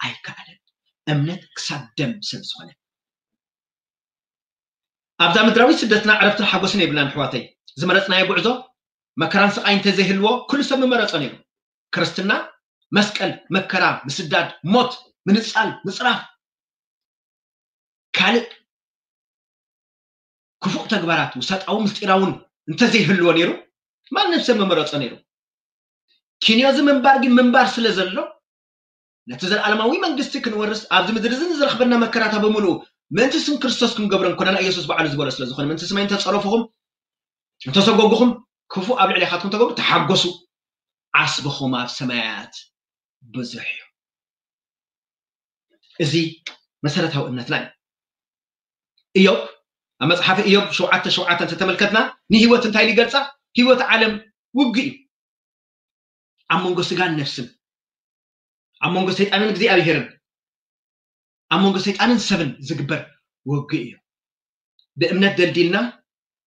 ኣይከኣለን እምነት ክሳብ ደም ስለ ዝኮነ ኣብዛ ምድራዊ ስደትና ዕረፍትን ሓጎስን የብልና ንሕዋተይ ዝመረፅናዮ ጉዕዞ መከራን ስቃይ እንተዘይህልዎ ኩሉ ሰብ ምመረፆ ነይሩ ክርስትና መስቀል መከራ ምስዳድ ሞት ምንፃል ምፅራፍ ካልእ كفوق تجبرات وسات أو مستيراون أنت زي هلو ما ننسى من مرات نيرو كيني أزم من بارج من بارس لزلو نتزل على ما وين من جستك نورس عبد مدرزن زل خبرنا ما كرات بملو ما أنت اسم كم جبران كنا أي سوس بعد زبور سلز خلنا ما أنت اسم أنت تصرفهم كفو قبل عليه خاتم تقول تحجسوا عصبخوا ما في سماعات بزحيو إزي مسألة هو إنها ኣብ መፅሓፍ እዮም ሸውዓተ ሸውዓተ እንተተመልከትና ንሂወት እንታይ ሊገልፃ ሂወት ዓለም ውግ እዩ ኣብ መንጎ ስጋን ነፍስን ኣብ መንጎ ሰይጣንን እግዚኣብሄርን ኣብ መንጎ ሰይጣንን ሰብን ዝግበር ውግ እዩ ብእምነት ደልዲልና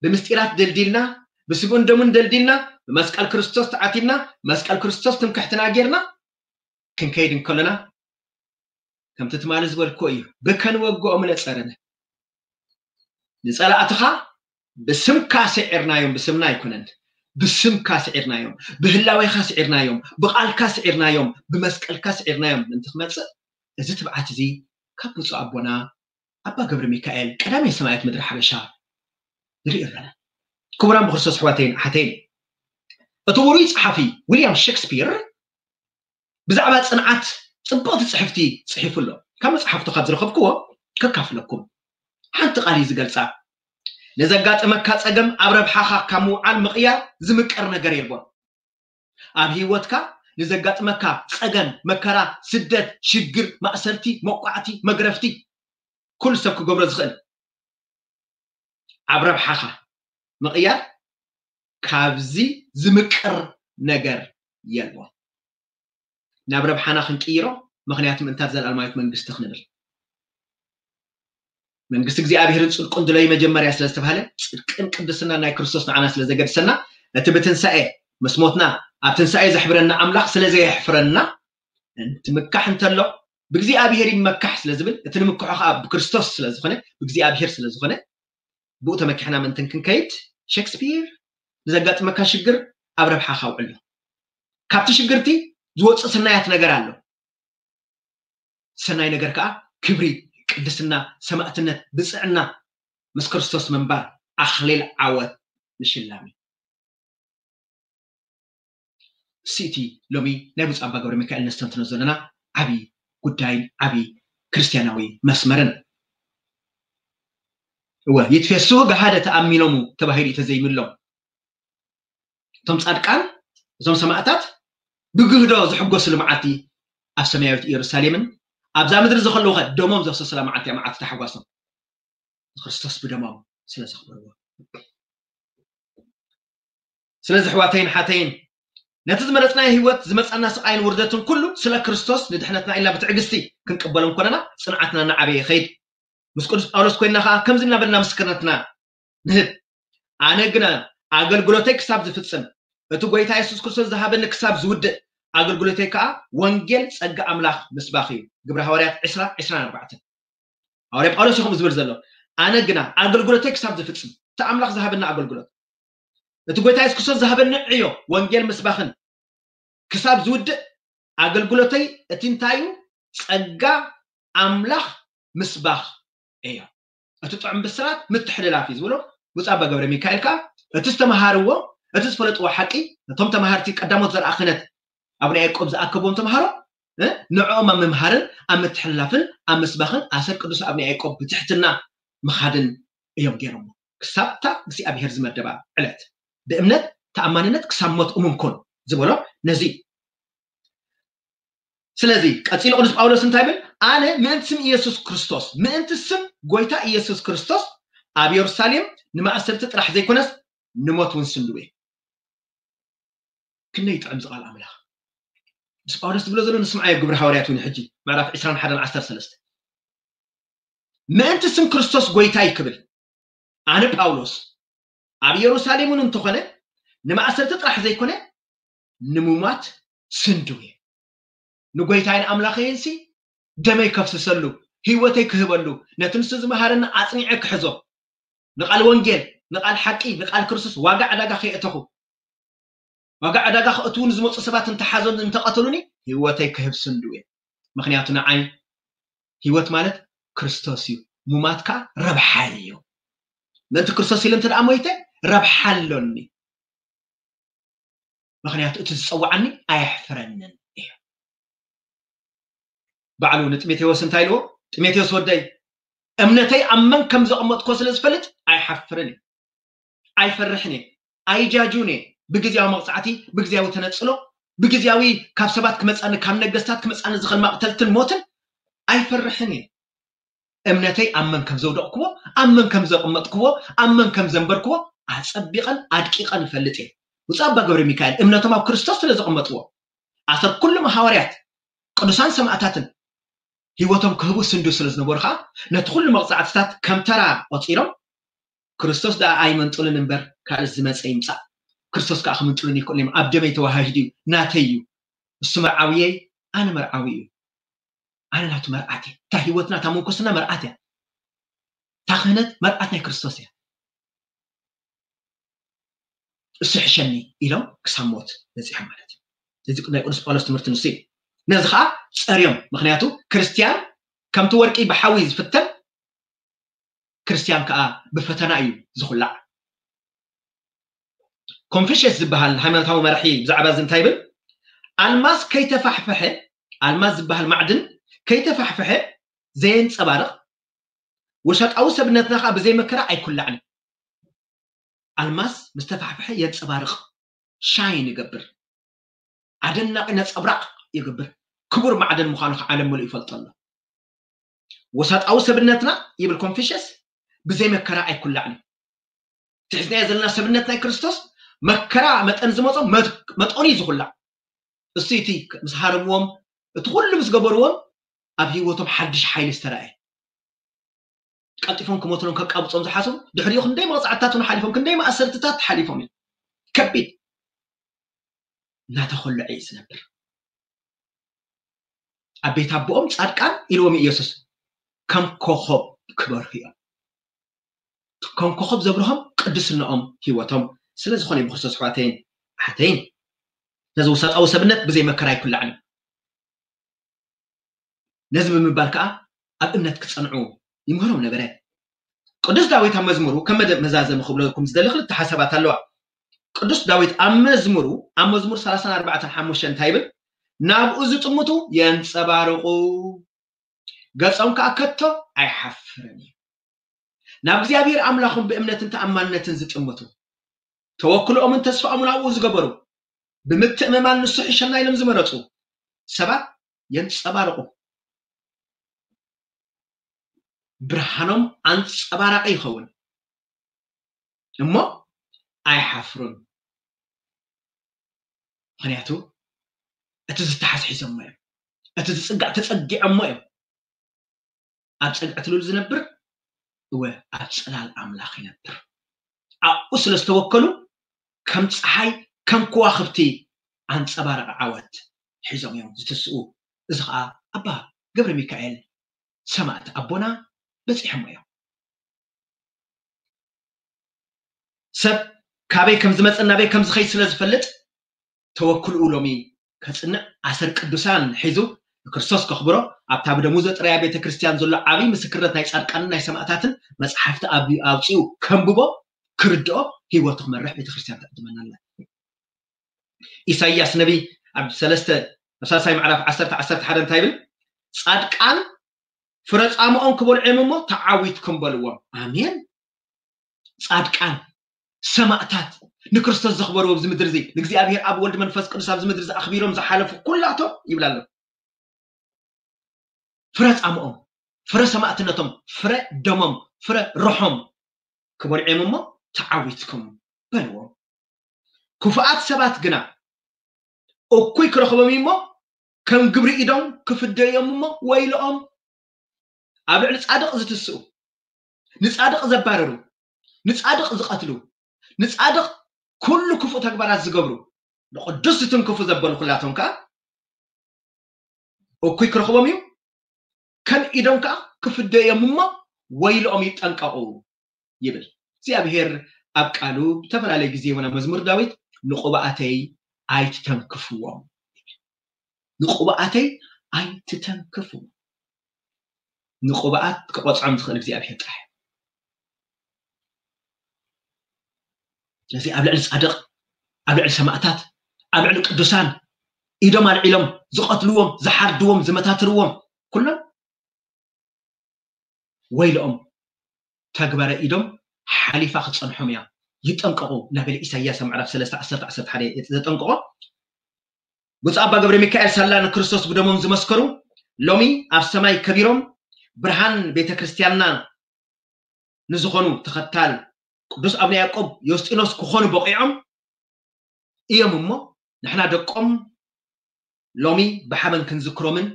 ብምስጢራት ደልዲልና ብስግኡን ደሙን ደልዲልና ብመስቀል ክርስቶስ ተዓቲልና መስቀል ክርስቶስ ትምክሕትና ጌርና ክንከይድ ንከለና ከምቲ ትማሊ ዝበልኮ እዩ ብከንወግኦ ምነፀረነ نصلاتها بسم كاس عرنا يوم بسمنا يكونن بسم كاس عرنا يوم بهلاوي خاس عرنا يوم بقال كاس عرنا يوم بمسك الكاس عرنا يوم انت خمسة إذا تبعت زي كابوس أبونا أبا قبر ميكائيل كلام سمعت مدري حبشة نري إرنا كبران بخصوص حواتين حتين أتوري صحفي ويليام شكسبير بزعبات صنعات صبوت صحفتي صحيف الله كم صحفتو خاطر خبكوا ككافلكم ሓንቲ ቃል እዩ ዝገልፃ ንዘጋጥመካ ፀገም ኣብ ረብሓኻ ካብ ምውዓል ምቕያር ዝምቀር ነገር የልቦን ኣብ ሂወትካ ንዘጋጥመካ ፀገም መከራ ስደት ሽግር ማእሰርቲ መቋዕቲ መግረፍቲ ኩሉ ሰብ ክገብሮ ዝኽእል ኣብ ረብሓኻ ምቕያር ካብዚ ዝምቅር ነገር የልቦን ናብ ረብሓና ክንቅይሮ ምክንያቱ ምእንታት ዘለኣለማዊት መንግስቲ ክንብል መንግስት እግዚአብሔርን ጽድቁን ድለይ መጀመርያ ስለዝተባሃለ ጽድቅን ቅድስና ናይ ክርስቶስ ንዓና ስለዘገድሰና ነቲ ብትንሳኤ ምስ ሞትና ኣብ ትንሳኤ ዘሕብረና ኣምላኽ ስለዘየሕፍረና እንትምካሕ እንተሎ ብእግዚኣብሄር ይመካሕ ስለዝብል እቲ ንምክሖ ከዓ ብክርስቶስ ስለዝኮነ ብእግዚኣብሄር ስለዝኮነ ብኡ ተመኪሕና ምንትን ክንከይድ ሸክስፒር ንዘጋጥመካ ሽግር ኣብ ረብሓ ካውዕሎ ካብቲ ሽግርቲ ዝወፅእ ስናያት ነገር ኣሎ ሰናይ ነገር ከዓ ክብሪ ቅድስና ሰማእትነት ብፅዕና ምስ ክርስቶስ ምንባር ኣኽሊል ዓወት ምሽላም እዩ ስእቲ ሎሚ ናይ ብፁዕ ኣባ ገብረ ሚካኤል ነስተንትኖ ዘለና ዓብይ ጉዳይን ዓብይ ክርስትያናዊ መስመርን እወ ይትፌስሑ ገሃደ ተኣሚኖሙ ተባሂሉ እዩ ተዘይምሎም እቶም ጻድቃን እቶም ሰማዕታት ብግህዶ ዝሕጎስሉ መዓልቲ ኣብ ሰማያዊት ኢየሩሳሌምን ኣብዛ ምድሪ ዝኸለዉ ኸ ደሞም ዘፍሰሱላ መዓልቲ እያ መዓልቲ ተሓጓሶም ክርስቶስ ብደሞም ስለ ዘኽብርዎ ስለዚ ኣሕዋተይን ሓተይን ነቲ ዝመረፅናዮ ሂወት ዝመፀና ስቃይን ውርደትን ኩሉ ስለ ክርስቶስ ንድሕነትና ኢልና ብትዕግስቲ ክንቅበሎም ኮነና ፅንዓትና ንዓበየ ይኸይድ ምስ ቅዱስ ጳውሎስ ኮይና ከዓ ከምዚ እናበልና ምስክርነትና ንህብ ኣነ ግና ኣገልግሎተይ ክሳብ ዝፍፅም እቲ ጎይታ የሱስ ክርስቶስ ዝሃበኒ ክሳብ ዝውድእ ኣገልግሎተይ ከዓ ወንጌል ፀጋ ኣምላኽ ምስባኽ እዩ ግብሪ ሃዋርያት 20 24 ሃዋርያ ጳውሎስ ይኹም ዝብል ዘሎ ኣነ ግና ኣገልግሎተይ ክሳብ ዝፍፅም እቲ ኣምላኽ ዝሃበና ኣገልግሎት እቲ ጎይታ የሱስ ክርስቶስ ዝሃበኒ ዕዮ ወንጌል ምስባኽን ክሳብ ዝውድእ ኣገልግሎተይ እቲ እንታይ እዩ ፀጋ ኣምላኽ ምስባኽ እያ እቲ ጥዑም ብስራት ምትሕልላፍ እዩ ዝብሎ ውፃባ ገብረ ሚካኤል ከዓ እቲ ዝተምሃርዎ እቲ ዝፈለጥዎ ሓቂ እቶም ተምሃርቲ ቀዳሞት ዘረኣኽነት ኣብ ናይ ያዕቆብ ዝኣከቦም ተምሃሮ ንዕኦም ኣብ ምምሃርን ኣብ ምትሕልላፍን ኣብ ምስባኽን ኣሰር ቅዱስ ኣብ ናይ ያዕቆብ ብትሕትና ምኻድን እዮም ገይሮሞ ክሳብታ እግዚኣብሄር ዝመደባ ዕለት ብእምነት ተኣማንነት ክሳብ ሞት እሙን ኮን ዝበሎ ነዚ ስለዚ ቀፂሉ ቅዱስ ጳውሎስ እንታይ ብል ኣነ ምእንቲ ስም ኢየሱስ ክርስቶስ ምእንቲ ስም ጎይታ ኢየሱስ ክርስቶስ ኣብ የሩሳሌም ንማእሰርቲ ጥራሕ ዘይኮነስ ንሞት እውን ስንድው እየ ክንደይ ጥዕም ዝቓል ኣምላኽ ምስ ጳውሎስ ዝብሎ ዘሎ ንስምዓዮ ግብሪ ሃዋርያት እውን ሕጂ ምዕራፍ 21 13 ምእንቲ ስም ክርስቶስ ጎይታ ይክብል ኣነ ጳውሎስ ኣብ ኢየሩሳሌም እውን እንተኾነ ንማእሰርቲ ጥራሕ ዘይኮነ ንሙማት ስንድው እየ ንጎይታይን ኣምላኸይንሲ ደመይ ከፍስሰሉ ህይወተይ ክህበሉ ነቲ ንሱ ዝመሃረኒ ኣፅኒዐ ክሕዞ ንቓል ወንጌል ንቓል ሓቂ ንቓል ክርስቶስ ዋጋ ዕዳጋ ከይእተኹ ዋጋዕ ዕዳጋ ክእት እውን ዝመፁ ሰባት እንተሓዞን እንተቐተሉኒ ሂወተይ ክህብ ስንዱ እየ ምክንያቱ ንዓይ ሂወት ማለት ክርስቶስ እዩ ሙማት ከዓ ረብሓ እዩ ምእንቲ ክርስቶስ ኢለ እንተ ደኣ ሞይተ ረብሓ ኣሎኒ ምክንያቱ እቲ ዝፀዋዓኒ ኣየሕፍረንን እዩ ባዕሉ ንጥሜቴዎስ እንታይ ኢልዎ ጥሜቴዎስ ወደይ እምነተይ ኣብ መን ከም ዘቐመጥኮ ስለ ዝፈልጥ ኣይሓፍርን እዩ ኣይፈርሕን እየ ኣይጃጁን እየ بجزيا مقصعتي بجزيا وتنتصلو بجزيا وي كابسبات كمسان كامنة جستات كمسان زخن مقتل الموت أي فرحني أمنتي أمن كم زود أقوى أمن كم زود أمت قوى أمن كم زنبر قوى أسبقا أدقيقا فلتي وصاب بقبر ميكائيل أمنته ما كريستوس في زقمة قوى أثر كل محاوريات قدسان سمعتاتن هي وتم كهبو سندوس لزن ورخا ندخل كم ترى وطيرم كريستوس دا أيمن طول نمبر كارز ክርስቶስ ከዓ ክምንፅእኒ ይክእሉ እዮም ኣብ ደመይ ተዋሃሂድ እዩ ናተይ እዩ እሱ መርዓውየ ኣነ መርዓዊ እዩ ኣነ ናቱ መርዓት እየ እታ ሂወትና እታ መንኮስና መርዓት እያ እታ ክህነት መርዓት ናይ ክርስቶስ እያ እሱ ሕሸኒ ኢሎም ክሳብ ሞት በፂሖም ማለት እዩ እዚ ናይ ቅዱስ ጳውሎስ ትምህርቲ ንሱ እዩ ነዚ ከዓ ፀርዮም ምክንያቱ ክርስትያን ከምቲ ወርቂ ብሓዊ ዝፍተን ክርስትያን ከዓ ብፈተና እዩ ዝኩላዕ ኮንፌሽስ ዝበሃል ሃይማኖታዊ መራሒ ብዛዕባ እዚ እንታይ ይብል ኣልማዝ ከይተፋሕፍሐ ኣልማዝ ዝበሃል ማዕድን ከይተፋሕፍሐ ዘየንፀባርቕ ወሻጣዊ ሰብነትና ከዓ ብዘይመከራ ኣይኩላዕን ኣልማዝ ምስ ተፋሕፍሐ የንፀባርቕ ሻይን ይገብር ኣደናቂ ነፀብራቕ ይገብር ክቡር ማዕድን ምዃኑ ከዓ ዓለም ሙሉ ይፈልጦ ኣሎ ወሳጣዊ ሰብነትና ይብል ኮንፊሽስ ብዘይመከራ ኣይኩላዕን ትሕዝናዮ ዘለና ሰብነትናይ ክርስቶስ መከራ መጠን ዝመፆም መጠኑ እዩ ዝኩላዕ እሱ እቲ ምስ ሃረምዎም እቲ ኩሉ ምስ ገበርዎም ኣብ ሂወቶም ሓድሽ ሓይሊ ዝተረኣየ ቀጢፎም ክመትሎም ከቃብፆም ዝሓስቡ ድሕሪኡ ክንደይ መቕፃዕትታት ውን ሓሊፎም ክንደይ ማእሰርትታት ሓሊፎም እዩ ከቢድ እናተኸልዐ እዩ ዝነብር ኣብ ቤት ኣቦኦም ፃድቃን ኢልዎም ኢየሱስ ከም ኮኸብ ክበርሁ እዮም ከም ኮኸብ ዘብርሆም ቅድስናኦም ሂወቶም سلا زخون بخصوص حواتين حتين لازم وصل أو سبنت بزي مكراي كل عنه نزم من بالكاء أب إمنت كتصنعو يمهرون نبرة قدس داويت أم مزمرو كم مد مزاز مخبلكم زدل خل التحاسبة تلوع قدس داويت أم مزمرو أم مزمر سلاسنا أربعة حموش تايبل ناب أزو تموتو ينصبارقو قصهم كأكتو أي حفرني ناب زيابير أملاخهم بإمنت أنت أمانة تنزل تموتو توكلوا من تسفى من عوز قبرو بمتأم مال نصح شنا يلم زمرتو سبع ينت سبارقو برهانم أنت سبارق أي خون نما أي حفرون هنياتو أتز تحس حزم مايم أتز تسقع تسقع أمايم أتسقع تلول زنبر و أتسقع الأملاخ ينبر أوصل استوكلوا ከም ፀሓይ ከም ከዋክብቲ ኣንፀባረቂ ዓወት ሒዞም እዮም ዝትስኡ እዚ ከዓ ኣባ ገብረ ሚካኤል ሰማእቲ ኣቦና በፂሖሞ እዮም ሰብ ካበይ ከም ዝመፀ ናበይ ከም ዝኸይድ ስለ ዝፈልጥ ተወክልኡ ሎሚ ከፅንዕ ዓሰር ቅዱሳን ሒዙ ንክርስቶስ ከኽብሮ ኣብታ ብደሙ ዘጥረያ ቤተክርስትያን ዘሎ ዓብይ ምስክርነት ናይ ፃድቃንን ናይ ሰማእታትን መፅሓፍቲ ኣውፅኡ ከንብቦ ክርድኦ ሂወቱ ክመርሕ ቤተክርስትያን ተቐድመና ኣላ ኢሳይያስ ነቢ ኣብ ሰለስተ ኣብ ሳሳይ መዕራፍ 1 11 እንታይ ይብል ጻድቃን ፍረፃምኦም ክበልዕም እሞ ተዓዊትኩም በልዎም ኣሜን ጻድቃን ሰማእታት ንክርስቶስ ዘኽበርዎ ኣብዚ ምድሪ እዚ ንእግዚኣብሔር ኣብ ወልድ መንፈስ ቅዱስ ኣብዚ ምድሪ እዚ ኣኽቢሮም ዝሓለፉ ኩላቶም ይብል ኣሎ ፍረ ፃምኦም ፍረ ሰማእትነቶም ፍረ ደሞም ፍረ ርሖም ክበልዕም እሞ ተዓዊትኩም በልዎም ክፉኣት ሰባት ግና እኩይ ክረኽቦም እሞ ከም ግብሪ ኢዶም ክፍደዮም እሞ ወይልኦም ኣብ ልዕሊ ጻድቕ ዝትስኡ ንጻድቕ ዘባረሩ ንጻድቕ ዝቐትሉ ንጻድቕ ኩሉ ክፉእ ተግባራት ዝገብሩ ንቅዱስ ዝትንክፉ ዘበሉ ኩላቶም ከዓ እኩይ ክረኽቦም እዩ ከም ኢዶም ከዓ ክፍደዮም እሞ ወይልኦም ይጠንቀቑ ይብል እግዚኣብሔር ኣብ ቃሉ ዝተፈላለየ ግዜ ወና መዝሙር ዳዊት ንቑባኣተይ ኣይትተንክፍዎም ንቑባኣተይ ኣይትተንክፍዎም ንቑባኣት ክቆፅዖም ዝኽእል እግዚኣብሔር ጥራሕ ስለዚ ኣብ ልዕሊ ፃድቕ ኣብ ልዕሊ ሰማእታት ኣብ ልዕሊ ቅዱሳን ኢዶም ኣልዒሎም ዝቐትልዎም ዝሓርድዎም ዝመታትርዎም ኩሎም ወይልኦም ተግበረ ኢዶም ሓሊፋ ክትፀንሖም እያ ይጠንቀቁ እናበለ ኢሳያስ ምዕራፍ 3 11 ዘጠንቀቆ ብፁዕ ኣባ ገብረ ሚካኤል ሳላ ንክርስቶስ ብደሞም ዝመስከሩ ሎሚ ኣብ ሰማይ ከቢሮም ብርሃን ቤተ ክርስቲያንና ንዝኾኑ ተኸታል ቅዱስ ኣብነ ያዕቆብ ዮስጢኖስ ክኾኑ በቂዖም እዮም እሞ ንሕና ደቆም ሎሚ ብሓመን ክንዝክሮምን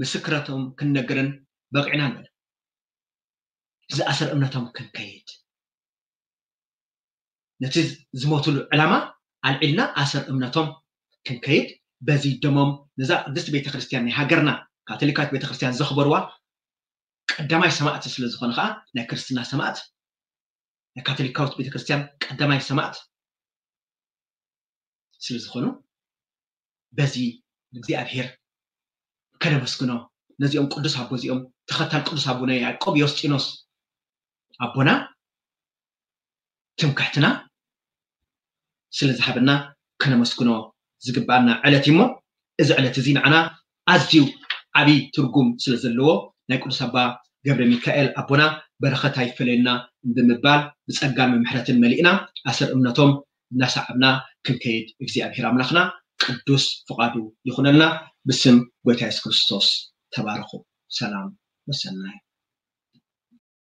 ምስክረቶም ክንነግርን በቂዕና ንበለ ዝኣሰር እምነቶም ክንከይድ ነቲ ዝሞትሉ ዕላማ ኣልዒልና ኣሰር እምነቶም ክንከይድ በዚ ደሞም ነዛ ቅድስቲ ቤተክርስትያን ናይ ሃገርና ካቶሊካት ቤተክርስትያን ዘኽበርዋ ቀዳማይ ሰማዕቲ ስለ ዝኾነ ከዓ ናይ ክርስትና ሰማዕት ናይ ካቶሊካዊት ቤተክርስትያን ቀዳማይ ሰማዕት ስለ ዝኾኑ በዚ እግዚኣብሄር ከነመስግኖ ነዚኦም ቅዱስ ኣቦ እዚኦም ተኸታል ቅዱስ ኣቡና ያዕቆብ ዮስጢኖስ ኣቦና ትምክሕትና ስለዝሃበና ከነመስግኖ ዝግባአና ዕለት እዩ እሞ እዚ ዕለት እዚ ንዓና ኣዝዩ ዓብይ ትርጉም ስለ ዘለዎ ናይ ቅዱስ ኣባ ገብረ ሚካኤል ኣቦና በረኸት ኣይፈለየና ብምባል ብፀጋን ምምሕረትን መሊእና ኣሰር እምነቶም እናሳዕብና ክንከይድ እግዚኣብሔር ኣምላኽና ቅዱስ ፍቓዱ ይኹነልና ብስም ጎይታ የሱስ ክርስቶስ ተባርኹ ሰላም ወሰናይ